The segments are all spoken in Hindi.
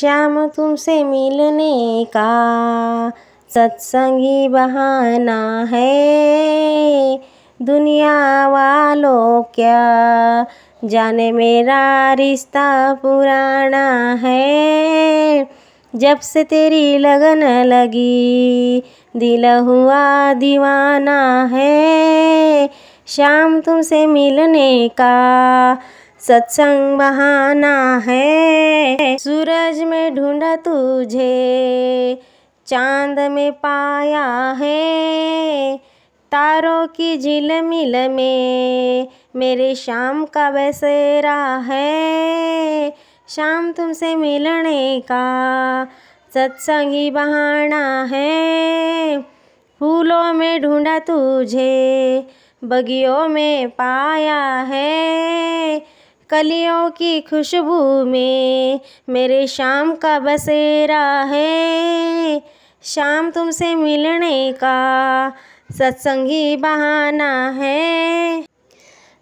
श्याम तुमसे मिलने का सत्संगी बहाना है। दुनिया वालों क्या जाने मेरा रिश्ता पुराना है। जब से तेरी लगन लगी, दिल हुआ दीवाना है। शाम तुमसे मिलने का सत्संग बहाना है। सूरज में ढूंढा तुझे, चाँद में पाया है। तारों की झिलमिल में, मेरे शाम का बसेरा है। शाम तुमसे मिलने का सत्संगी बहाना है। फूलों में ढूंढा तुझे, बगियों में पाया है। कलियों की खुशबू में मेरे शाम का बसेरा है। शाम तुमसे मिलने का सत्संगी बहाना है।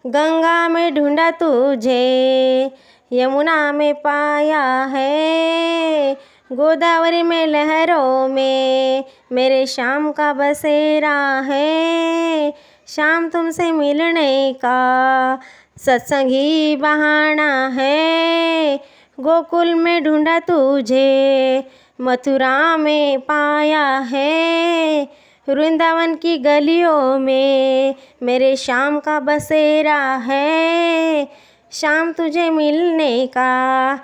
गंगा में ढूंढा तुझे, यमुना में पाया है। गोदावरी में लहरों में मेरे शाम का बसेरा है। शाम तुमसे मिलने का सत्संगी बहाना है। गोकुल में ढूंढा तुझे, मथुरा में पाया है। वृंदावन की गलियों में मेरे शाम का बसेरा है। शाम तुझे मिलने का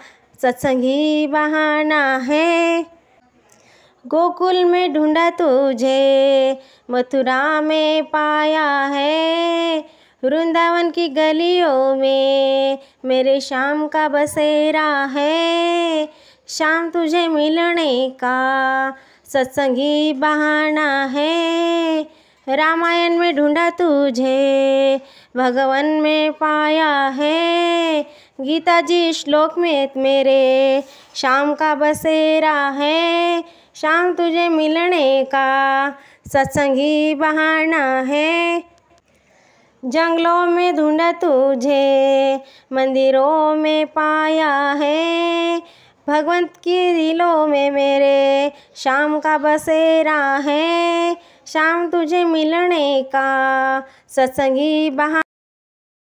सत्संगी बहाना है। गोकुल में ढूंढा तुझे, मथुरा में पाया है। वृंदावन की गलियों में मेरे शाम का बसेरा है। शाम तुझे मिलने का सत्संगी बहाना है। रामायण में ढूंढा तुझे, भगवान में पाया है। गीता जी श्लोक में मेरे शाम का बसेरा है। शाम तुझे मिलने का सत्संगी बहाना है। जंगलों में ढूंढा तुझे, मंदिरों में पाया है। भगवंत की दिलों में मेरे शाम का बसेरा है। शाम तुझे मिलने का सत्संगी बहा